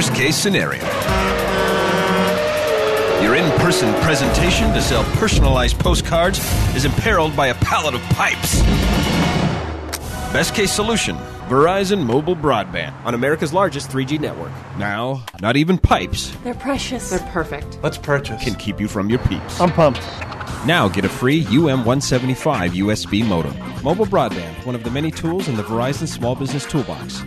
Worst case scenario. Your in person presentation to sell personalized postcards is imperiled by a pallet of pipes. Best case solution Verizon Mobile Broadband. on America's largest 3G network. Now, not even pipes They're precious. They're perfect. Let's purchase. can keep you from your peeps. I'm pumped. Now get a free UM175 USB modem. Mobile broadband, one of the many tools in the Verizon Small Business Toolbox.